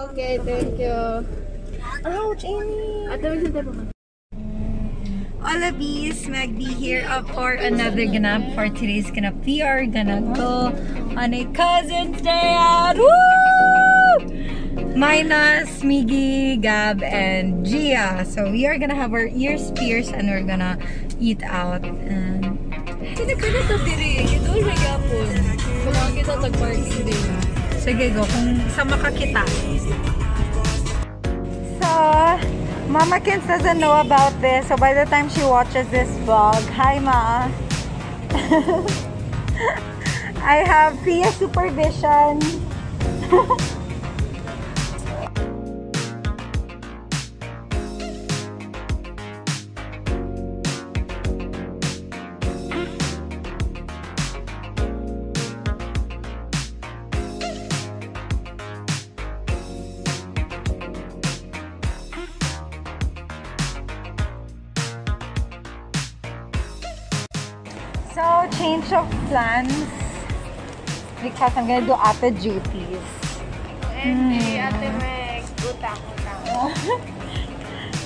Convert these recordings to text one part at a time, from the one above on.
Okay, thank you. Ouch, Amy! Sante? Wallabies, Magdi here up for another ganap for today's ganap. We are gonna go on a cousin's day out. Woo! Minus Miggy, Gab, and Gia. So we are gonna have our ears pierced and we're gonna eat out. And Sino ka na to diri? Ito siya gapon. Kumain kita tag-parking din. sige go, kung sama ka kita. So, Mama Kins doesn't know about this. So by the time she watches this vlog, hi Ma. I have Pia supervision. So, change of plans because I'm gonna do ate duties. Hindi, Ate Meg. Utang, utang.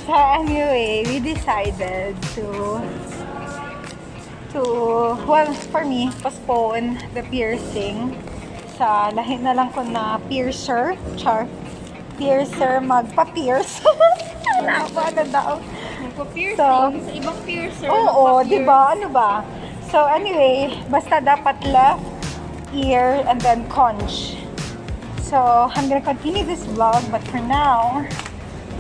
So anyway, we decided to to well for me postpone the piercing sa lahi na lang ko na piercer char piercer magpa-pierce Napa na daw Magpa-piercing So, sa ibang piercer. Oo, di ba? Ano ba? So anyway, basta dapat left ear and then conch. So I'm gonna continue this vlog, but for now,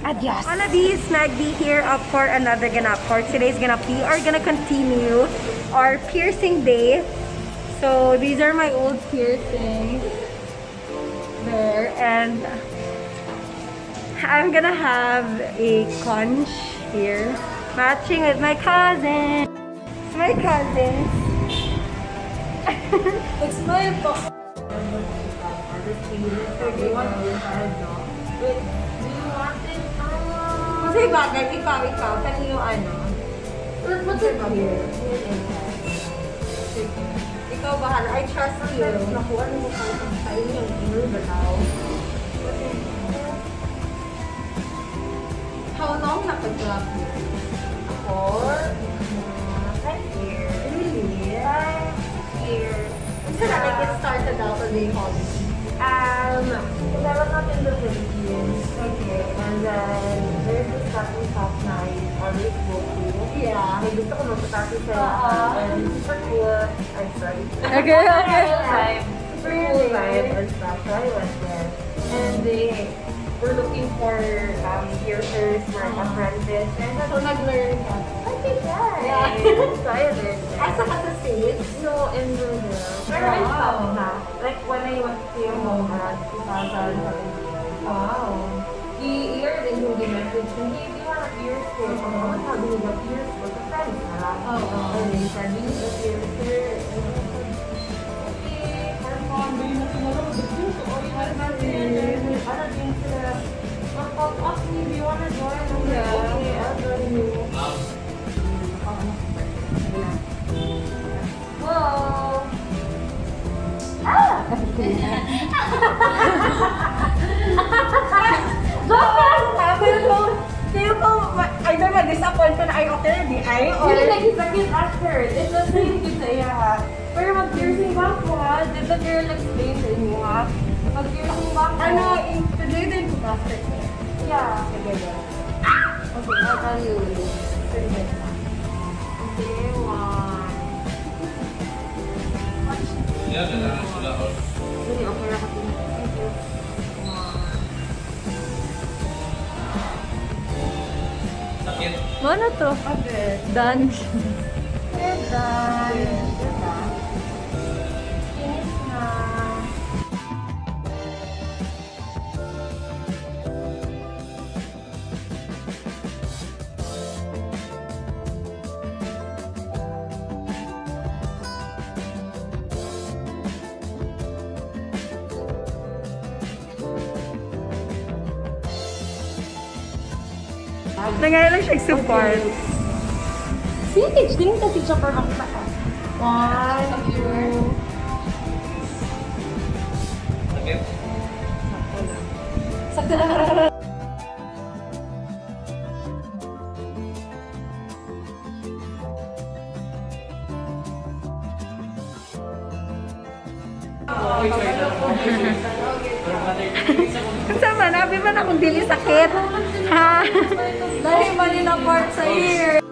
adios. Wallabies, Magdi here up for another ganap. For today's ganap, we are gonna continue our piercing day. So these are my old piercings. There and I'm gonna have a conch here, matching with my cousin. It's my cousin. Mag-smile pa. Kasi bagay, ikaw, ikaw, kanino ano? What's it here? Ikaw bahala. I trust you. Naku, ano mo kung tayo yung ear na, like, it started out as a hobby. Um, whenever not in the Philippines. Okay. And then, there's this coffee shop na I always go to. Yeah. May gusto ko magpatati sa Oo. And super cool. I'm sorry. Okay, okay. Super cool vibe and stuff. So I went there. And they were looking for um, piercers for an apprentice. And So, nag-learn ka. okay, guys. Yeah. so I learned there. Asa ka sa States? No, in Brazil. Pero Wow. na. Like when I went to yung home around 2017. Wow. I-ear din yung message. Hindi, di ba na pierce ko? Kung ano sabi nila pierce ko, sa ma-disappoint ko na ay okay, di ay, or... Hindi nag-sakit first. It was same kita, yeah. Pero mag-piercing ba ko ha? Did the girl explain sa inyo ha? Mag-piercing ba ko? Ano, in- today din ko plastic. Yeah. Go. Okay, I'll tell you. Okay, one. Sige, okay na kasi. Thank you. One. Ano to? Okay. Done. Done. Nangyari lang siya support. Vintage, din ka teacher for ang isa ka. One, two. Sakto lang. Sakto lang. Kung saan abi man akong dili sakit. Dahil mali na part sa ear.